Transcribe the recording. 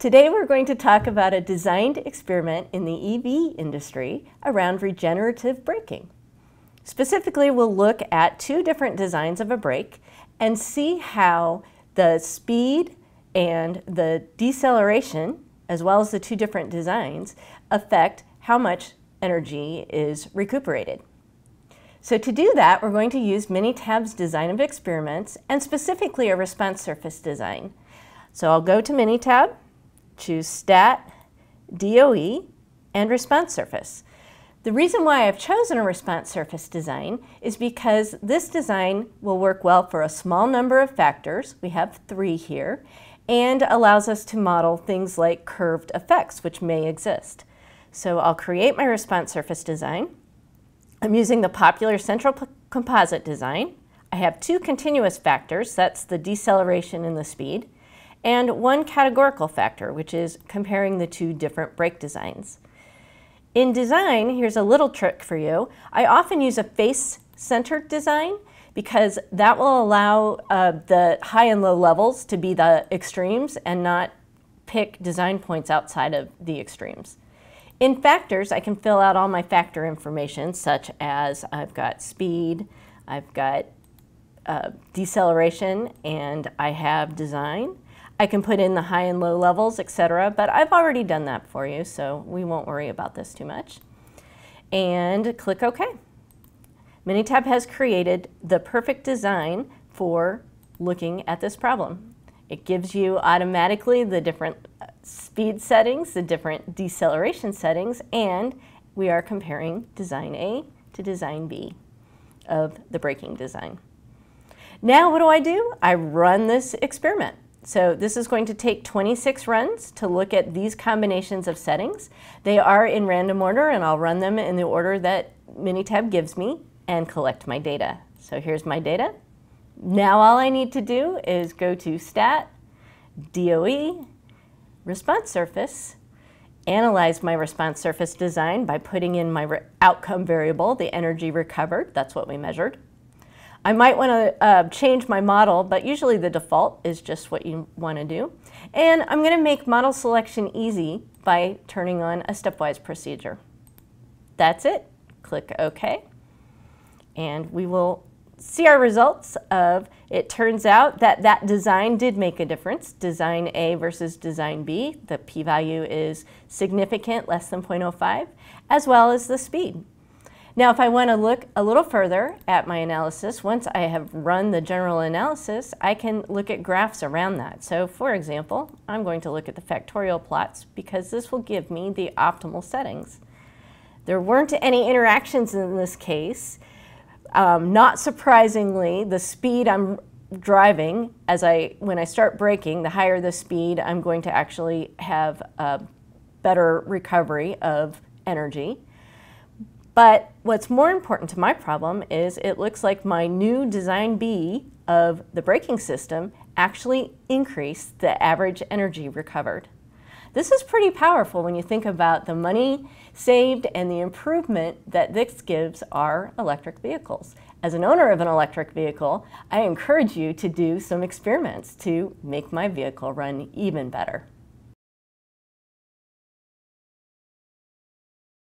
Today we're going to talk about a designed experiment in the EV industry around regenerative braking. Specifically, we'll look at two different designs of a brake and see how the speed and the deceleration, as well as the two different designs, affect how much energy is recuperated. So to do that, we're going to use Minitab's design of experiments and specifically a response surface design. So I'll go to Minitab, choose Stat, DOE, and Response Surface. The reason why I've chosen a response surface design is because this design will work well for a small number of factors, we have three here, and allows us to model things like curved effects which may exist. So I'll create my response surface design. I'm using the popular central composite design. I have two continuous factors, that's the deceleration and the speed and one categorical factor, which is comparing the two different brake designs. In design, here's a little trick for you. I often use a face-centered design because that will allow uh, the high and low levels to be the extremes and not pick design points outside of the extremes. In factors, I can fill out all my factor information, such as I've got speed, I've got uh, deceleration, and I have design. I can put in the high and low levels, etc., but I've already done that for you, so we won't worry about this too much. And click OK. Minitab has created the perfect design for looking at this problem. It gives you automatically the different uh, speed settings, the different deceleration settings, and we are comparing design A to design B of the braking design. Now what do I do? I run this experiment. So this is going to take 26 runs to look at these combinations of settings. They are in random order and I'll run them in the order that Minitab gives me and collect my data. So here's my data. Now all I need to do is go to Stat, DOE, Response Surface, analyze my response surface design by putting in my outcome variable, the energy recovered, that's what we measured, I might want to uh, change my model, but usually the default is just what you want to do. And I'm going to make model selection easy by turning on a stepwise procedure. That's it. Click OK. And we will see our results of it turns out that that design did make a difference. Design A versus design B, the p-value is significant, less than 0.05, as well as the speed. Now, if I want to look a little further at my analysis, once I have run the general analysis, I can look at graphs around that. So for example, I'm going to look at the factorial plots because this will give me the optimal settings. There weren't any interactions in this case. Um, not surprisingly, the speed I'm driving, as I when I start braking, the higher the speed, I'm going to actually have a better recovery of energy. But what's more important to my problem is it looks like my new design B of the braking system actually increased the average energy recovered. This is pretty powerful when you think about the money saved and the improvement that this gives our electric vehicles. As an owner of an electric vehicle, I encourage you to do some experiments to make my vehicle run even better.